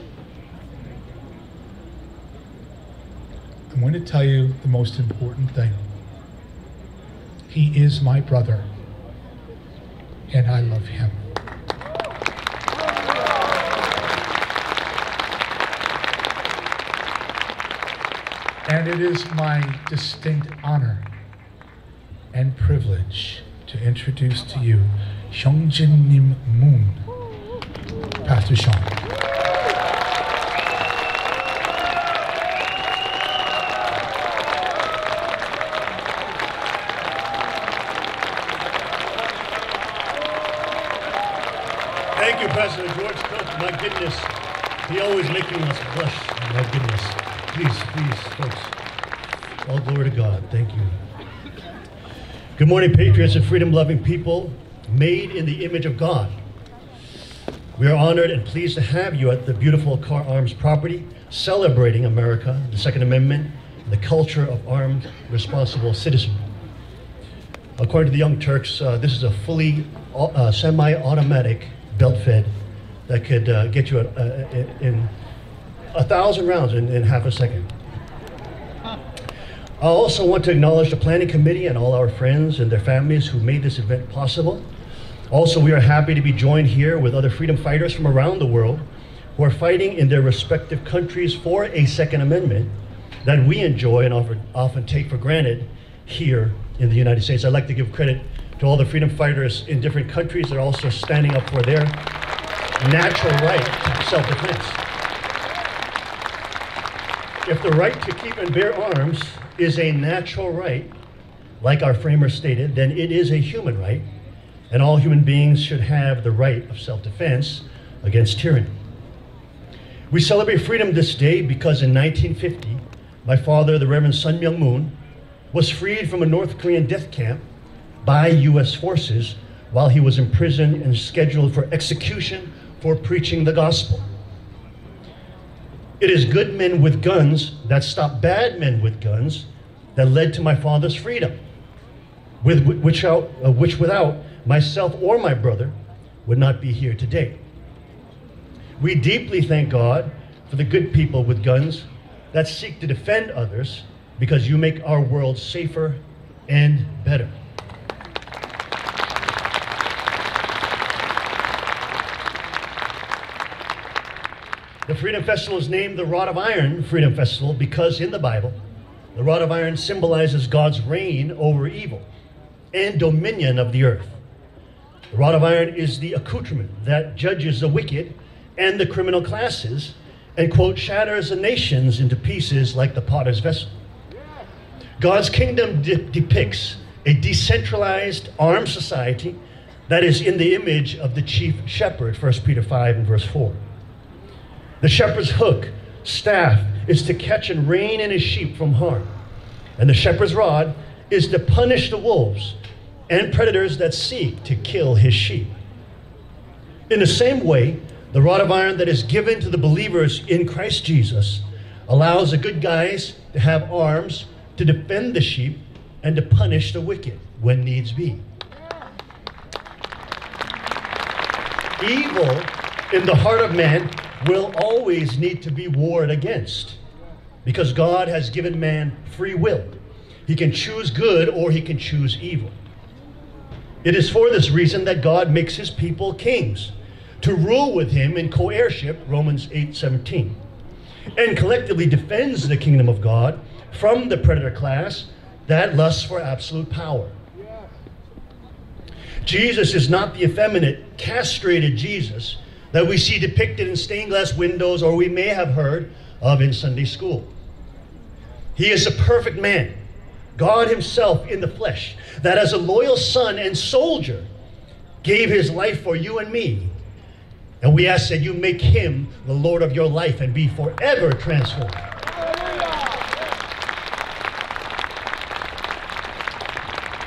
I'm going to tell you the most important thing. He is my brother, and I love him. And it is my distinct honor and privilege to introduce to you Hyungjin Nim Moon, Pastor Sean. My goodness, he always making us blush. My goodness. Please, please, folks. All glory to God. Thank you. Good morning, patriots and freedom-loving people made in the image of God. We are honored and pleased to have you at the beautiful Kahr Arms property, celebrating America, the Second Amendment, and the culture of armed, responsible citizenry. According to the Young Turks, uh, this is a fully uh, semi-automatic belt-fed that could uh, get you a, a, in a thousand rounds in, in half a second. I also want to acknowledge the planning committee and all our friends and their families who made this event possible. Also, we are happy to be joined here with other freedom fighters from around the world who are fighting in their respective countries for a Second Amendment that we enjoy and often, often take for granted here in the United States. I'd like to give credit to all the freedom fighters in different countries that are also standing up for their natural right to self-defense. If the right to keep and bear arms is a natural right, like our framers stated, then it is a human right, and all human beings should have the right of self-defense against tyranny. We celebrate freedom this day because in 1950, my father, the Reverend Sun Myung Moon, was freed from a North Korean death camp by U.S. forces while he was imprisoned and scheduled for execution for preaching the gospel. It is good men with guns that stop bad men with guns that led to my father's freedom, with which, out, uh, which without myself or my brother would not be here today. We deeply thank God for the good people with guns that seek to defend others because you make our world safer and better. The Freedom Festival is named the Rod of Iron Freedom Festival because in the Bible, the rod of iron symbolizes God's reign over evil and dominion of the earth. The rod of iron is the accoutrement that judges the wicked and the criminal classes and, quote, shatters the nations into pieces like the potter's vessel. God's kingdom de- depicts a decentralized armed society that is in the image of the chief shepherd, 1 Peter 5 and verse 4. The shepherd's hook, staff, is to catch and rein in his sheep from harm. And the shepherd's rod is to punish the wolves and predators that seek to kill his sheep. In the same way, the rod of iron that is given to the believers in Christ Jesus allows the good guys to have arms to defend the sheep and to punish the wicked when needs be. Evil in the heart of man will always need to be warred against because God has given man free will. He can choose good or he can choose evil. It is for this reason that God makes his people kings to rule with him in co-heirship, Romans 8:17, and collectively defends the kingdom of God from the predator class that lusts for absolute power. Jesus is not the effeminate, castrated Jesus that we see depicted in stained glass windows or we may have heard of in Sunday school. He is a perfect man, God Himself in the flesh, that as a loyal son and soldier gave His life for you and me. And we ask that you make Him the Lord of your life and be forever transformed.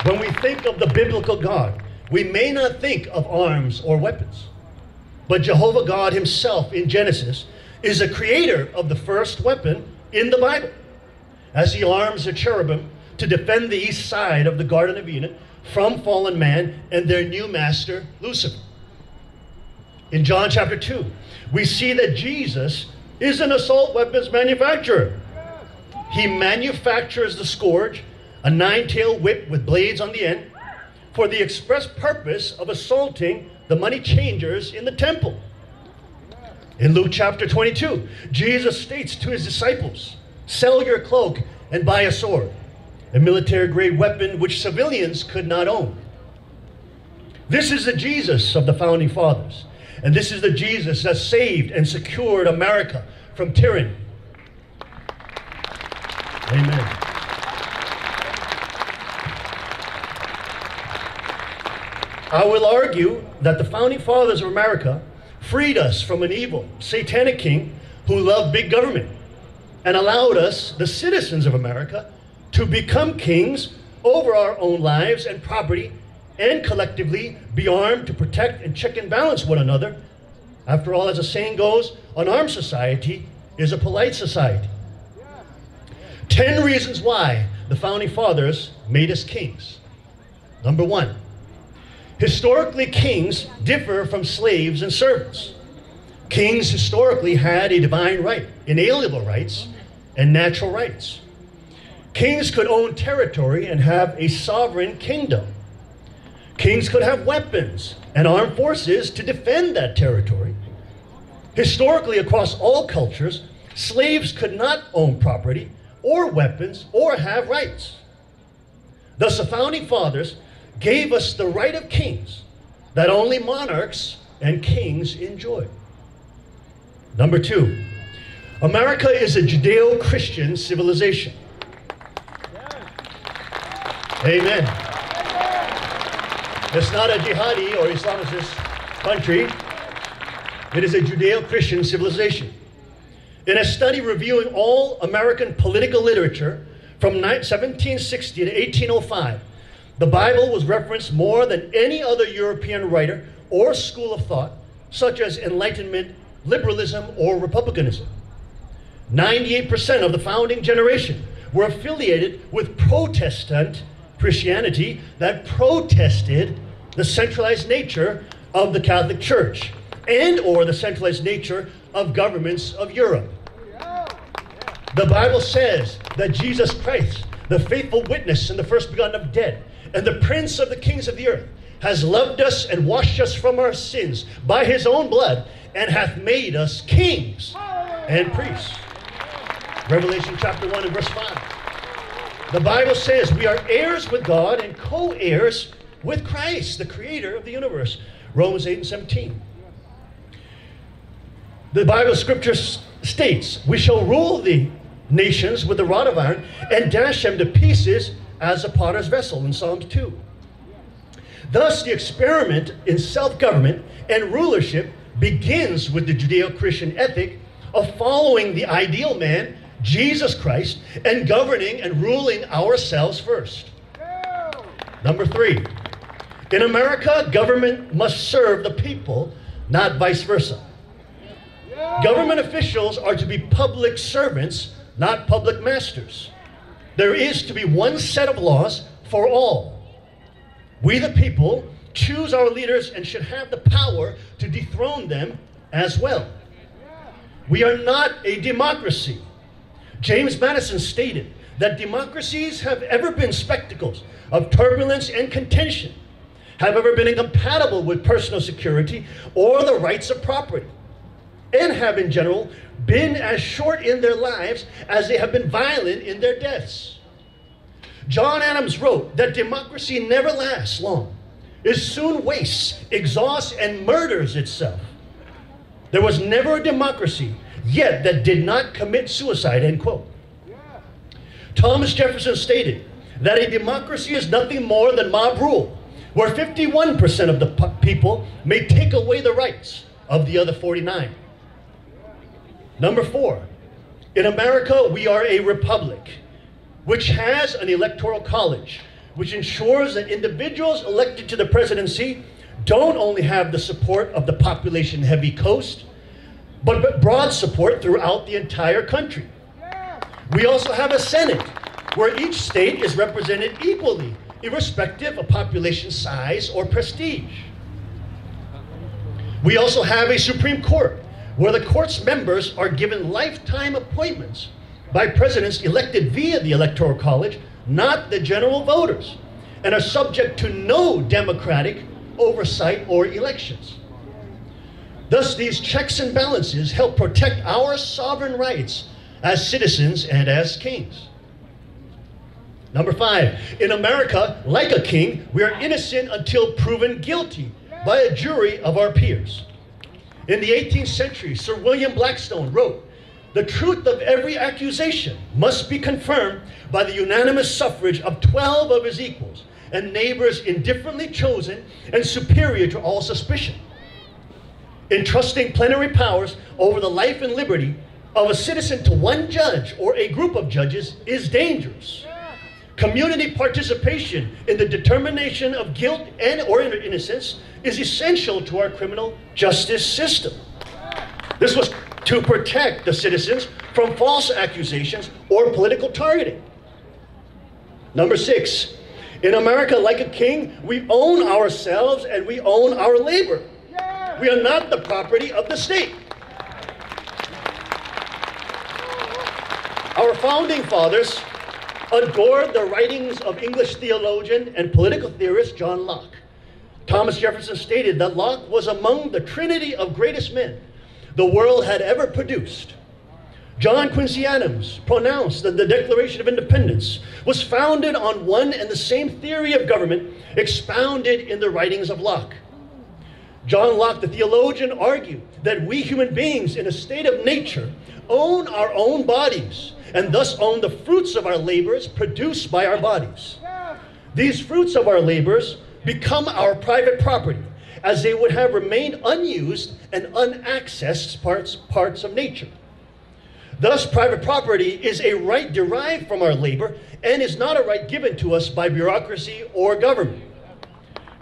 When we think of the biblical God, we may not think of arms or weapons. But Jehovah God Himself in Genesis is the creator of the first weapon in the Bible, as He arms the cherubim to defend the east side of the Garden of Eden from fallen man and their new master, Lucifer. In John chapter 2, we see that Jesus is an assault weapons manufacturer. He manufactures the scourge, a nine tailed whip with blades on the end, for the express purpose of assaulting the money changers in the temple. In Luke chapter 22, Jesus states to his disciples, Sell your cloak and buy a sword, a military grade weapon which civilians could not own. This is the Jesus of the founding fathers. And this is the Jesus that saved and secured America from tyranny. Amen. I will argue that the founding fathers of America freed us from an evil, satanic king who loved big government and allowed us, the citizens of America, to become kings over our own lives and property and collectively be armed to protect and check and balance one another. After all, as the saying goes, an armed society is a polite society. Ten reasons why the founding fathers made us kings. Number one, Historically, kings differ from slaves and servants. Kings historically had a divine right, inalienable rights, and natural rights. Kings could own territory and have a sovereign kingdom. Kings could have weapons and armed forces to defend that territory. Historically, across all cultures, slaves could not own property or weapons or have rights. Thus, the founding fathers gave us the right of kings that only monarchs and kings enjoy. Number two, America is a Judeo Christian civilization. Amen. It's not a jihadi or Islamist country, it is a Judeo Christian civilization. In a study reviewing all American political literature from 1760 to 1805, the Bible was referenced more than any other European writer or school of thought, such as Enlightenment, liberalism, or republicanism. 98% of the founding generation were affiliated with Protestant Christianity that protested the centralized nature of the Catholic Church and or the centralized nature of governments of Europe. The Bible says that Jesus Christ, the faithful witness and the first begotten of dead, and the prince of the kings of the earth has loved us and washed us from our sins by his own blood and hath made us kings and priests. Revelation chapter 1 and verse 5. The Bible says we are heirs with God and co heirs with Christ, the creator of the universe. Romans 8 and 17. The Bible scripture states, We shall rule the nations with a rod of iron and dash them to pieces as a potter's vessel in Psalms 2. Thus, the experiment in self government and rulership begins with the Judeo Christian ethic of following the ideal man, Jesus Christ, and governing and ruling ourselves first. Number three, in America, government must serve the people, not vice versa. Government officials are to be public servants, not public masters. There is to be one set of laws for all. We, the people, choose our leaders and should have the power to dethrone them as well. We are not a democracy. James Madison stated that democracies have ever been spectacles of turbulence and contention, have ever been incompatible with personal security or the rights of property, and have in general been as short in their lives as they have been violent in their deaths. John Adams wrote that democracy never lasts long. It soon wastes, exhausts, and murders itself. There was never a democracy yet that did not commit suicide, end quote. Thomas Jefferson stated that a democracy is nothing more than mob rule, where 51% of the people may take away the rights of the other 49. Number four, in America, we are a republic which has an electoral college, which ensures that individuals elected to the presidency don't only have the support of the population heavy coast, but broad support throughout the entire country. We also have a Senate where each state is represented equally, irrespective of population size or prestige. We also have a Supreme Court where the court's members are given lifetime appointments by presidents elected via the Electoral College, not the general voters, and are subject to no democratic oversight or elections. Thus, these checks and balances help protect our sovereign rights as citizens and as kings. Number five, in America, like a king, we are innocent until proven guilty by a jury of our peers. In the 18th century, Sir William Blackstone wrote the truth of every accusation must be confirmed by the unanimous suffrage of 12 of his equals and neighbors indifferently chosen and superior to all suspicion. Entrusting plenary powers over the life and liberty of a citizen to one judge or a group of judges is dangerous. Community participation in the determination of guilt and or innocence is essential to our criminal justice system. This was to protect the citizens from false accusations or political targeting. Number six, in America, like a king, we own ourselves and we own our labor. We are not the property of the state. Our founding fathers adored the writings of English theologian and political theorist John Locke. Thomas Jefferson stated that Locke was among the trinity of greatest men the world had ever produced. John Quincy Adams pronounced that the Declaration of Independence was founded on one and the same theory of government expounded in the writings of Locke. John Locke, the theologian, argued that we human beings in a state of nature own our own bodies and thus own the fruits of our labors produced by our bodies. These fruits of our labors become our private property as they would have remained unused and unaccessed parts, parts of nature. Thus, private property is a right derived from our labor and is not a right given to us by bureaucracy or government.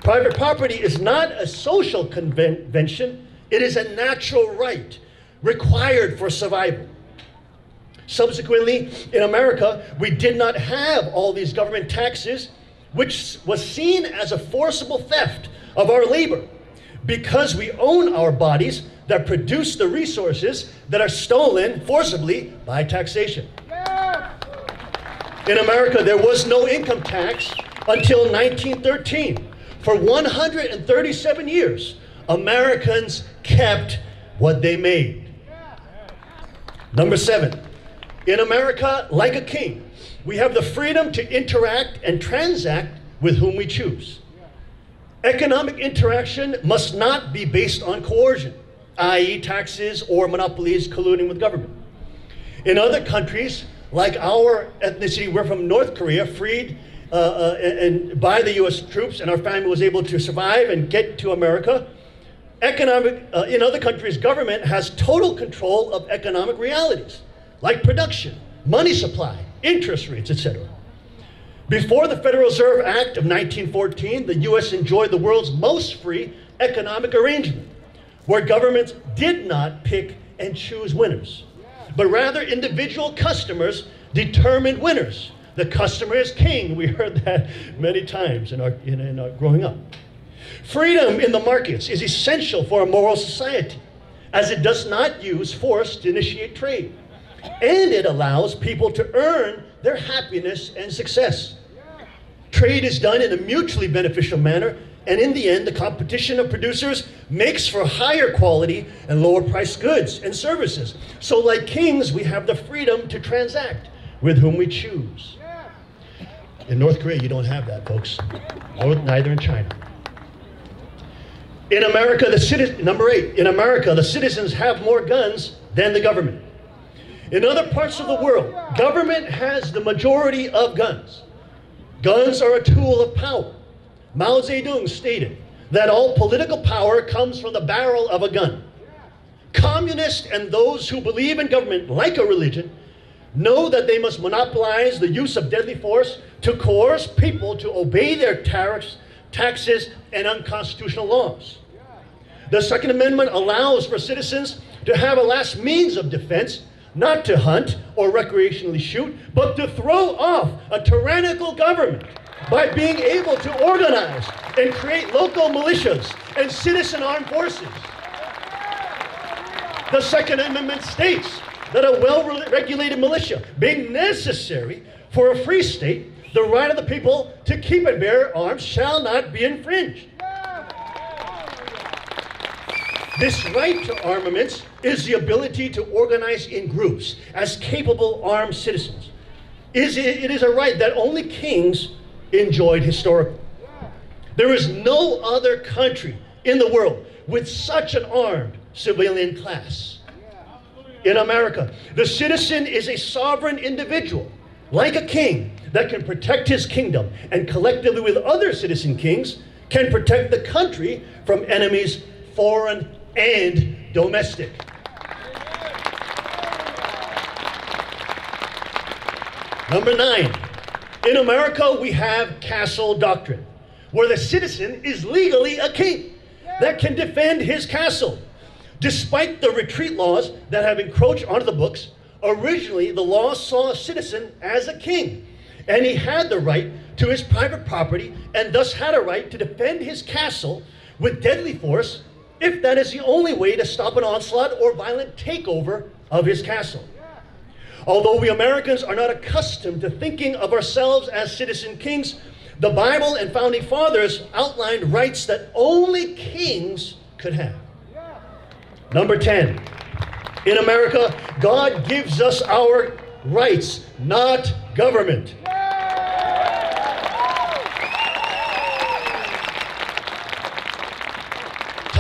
Private property is not a social convention, it is a natural right required for survival. Subsequently, in America, we did not have all these government taxes, which was seen as a forcible theft of our labor because we own our bodies that produce the resources that are stolen forcibly by taxation. In America, there was no income tax until 1913. For 137 years, Americans kept what they made. Number seven, in America, like a king, we have the freedom to interact and transact with whom we choose. Economic interaction must not be based on coercion, i.e., taxes or monopolies colluding with government. In other countries, like our ethnicity, we're from North Korea, freed uh, uh, and, and by the U.S. troops, and our family was able to survive and get to America. Economic, uh, in other countries, government has total control of economic realities, like production, money supply, interest rates, etc. Before the Federal Reserve Act of 1914, the U.S. enjoyed the world's most free economic arrangement, where governments did not pick and choose winners, but rather individual customers determined winners. The customer is king. We heard that many times in our, in, in our growing up. Freedom in the markets is essential for a moral society, as it does not use force to initiate trade, and it allows people to earn their happiness and success. Trade is done in a mutually beneficial manner, and in the end, the competition of producers makes for higher quality and lower priced goods and services. So, like kings, we have the freedom to transact with whom we choose. In North Korea, you don't have that, folks, neither in China. In America, the citizen, number eight, in America, the citizens have more guns than the government. In other parts of the world, government has the majority of guns. Guns are a tool of power. Mao Zedong stated that all political power comes from the barrel of a gun. Communists and those who believe in government like a religion know that they must monopolize the use of deadly force to coerce people to obey their tariffs, taxes, and unconstitutional laws. The Second Amendment allows for citizens to have a last means of defense, not to hunt or recreationally shoot, but to throw off a tyrannical government by being able to organize and create local militias and citizen armed forces. The Second Amendment states that a well regulated militia, being necessary for a free state, the right of the people to keep and bear arms shall not be infringed. This right to armaments is the ability to organize in groups as capable armed citizens. It is a right that only kings enjoyed historically. There is no other country in the world with such an armed civilian class. In America, the citizen is a sovereign individual, like a king, that can protect his kingdom and collectively with other citizen kings can protect the country from enemies, foreign and domestic. Number nine, in America we have castle doctrine, where the citizen is legally a king that can defend his castle. Despite the retreat laws that have encroached onto the books, originally the law saw a citizen as a king, and he had the right to his private property and thus had a right to defend his castle with deadly force if that is the only way to stop an onslaught or violent takeover of his castle. Although we Americans are not accustomed to thinking of ourselves as citizen kings, the Bible and founding fathers outlined rights that only kings could have. Number 10. In America, God gives us our rights, not government.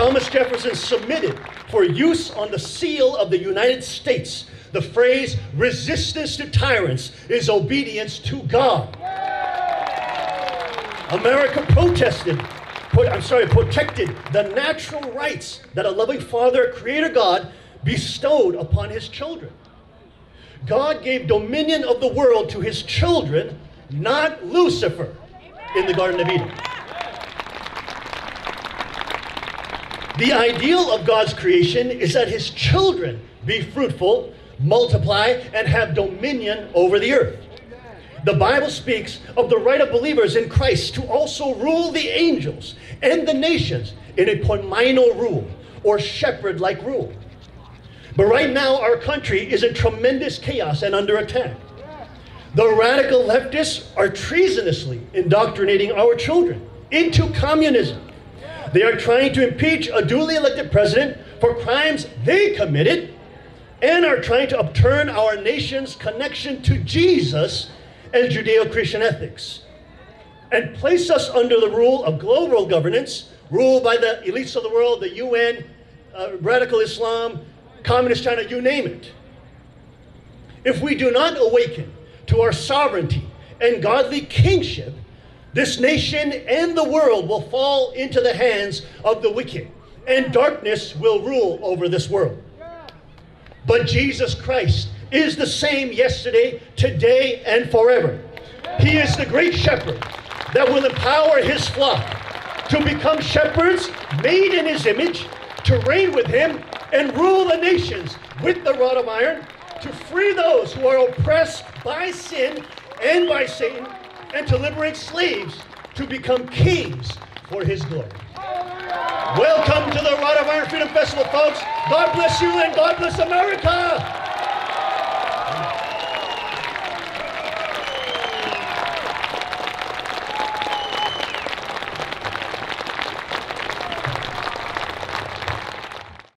Thomas Jefferson submitted for use on the seal of the United States the phrase resistance to tyrants is obedience to God. America protested, put, I'm sorry, protected the natural rights that a loving Father, Creator God, bestowed upon His children. God gave dominion of the world to His children, not Lucifer in the Garden of Eden. The ideal of God's creation is that his children be fruitful, multiply, and have dominion over the earth. The Bible speaks of the right of believers in Christ to also rule the angels and the nations in a poimaino rule or shepherd like rule. But right now, our country is in tremendous chaos and under attack. The radical leftists are treasonously indoctrinating our children into communism they are trying to impeach a duly elected president for crimes they committed and are trying to upturn our nation's connection to Jesus and Judeo Christian ethics. and place us under the rule of global governance, ruled by the elites of the world, the UN, uh, radical Islam, communist China, you name it. If we do not awaken to our sovereignty and godly kingship, this nation and the world will fall into the hands of the wicked, and darkness will rule over this world. But Jesus Christ is the same yesterday, today, and forever. He is the great shepherd that will empower his flock to become shepherds made in his image, to reign with him and rule the nations with the rod of iron, to free those who are oppressed by sin and by Satan, and to liberate slaves to become kings for his glory. Welcome to the Rod of Iron Freedom Festival, folks. God bless you and God bless America.